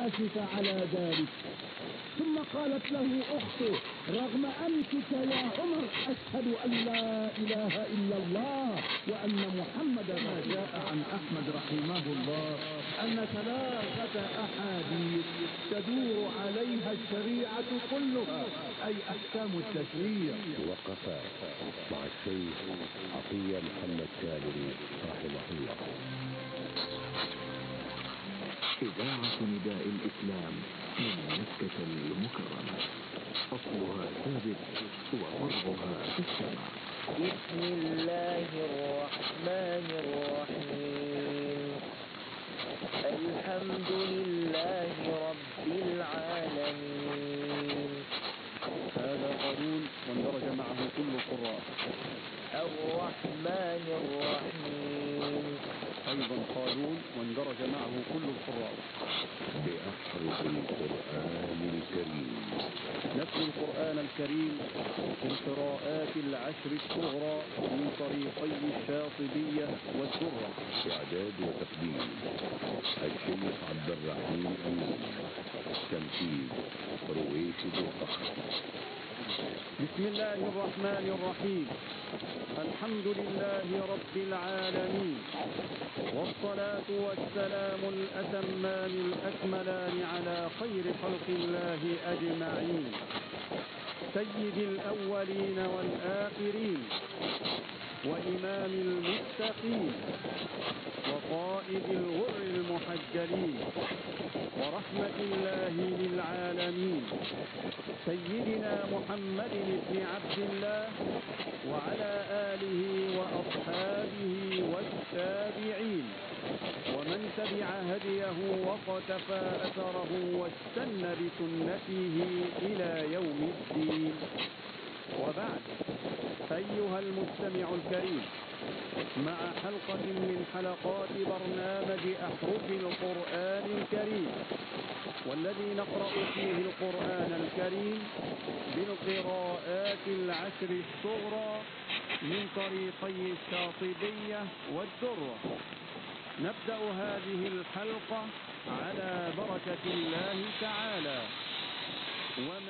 أسف على ذلك. ثم قالت له أخته رغم أنفك يا عمر أشهد أن لا إله إلا الله وأن محمد ما جاء عن أحمد رحمه الله أن ثلاثة أحاديث تدور عليها الشريعة كلها أي أحكام التشريع. وقفات مع الشيخ عطية محمد كامل رحمه الله. إذاعة نداء الإسلام من مكة المكرمة. أصلها ثابت وفرعها في السماء. بسم الله الرحمن الرحيم. الحمد لله رب العالمين. هذا قانون واندرج معه كل القراء. الرحمن الرحيم. أيضا قانون واندرج معه كل القراء. بأحرف القرآن الكريم. نتلو القرآن الكريم في القراءات العشر الصغرى من طريقي الشاطبية والسرة. إعداد وتقديم. الشيخ عبد الرحيم أمين. تنفيذ. رويش الفخر بسم الله الرحمن الرحيم. الحمد لله رب العالمين. والصلاة والسلام الأتمان الأكملان على خير خلق الله أجمعين. سيد الأولين والآخرين. وإمام المتقين. وقائد الغر المحجلين. ورحمة الله للعالمين. سيدنا محمد بن عبد الله هديه وقتفى أثره واستنى بسنته إلى يوم الدين. وبعد أيها المستمع الكريم مع حلقة من حلقات برنامج أحرف القرآن الكريم والذي نقرأ فيه القرآن الكريم بالقراءات العشر الصغرى من طريقي الشاطبية والدرة نبدأ هذه الحلقة على بركة الله تعالى. وما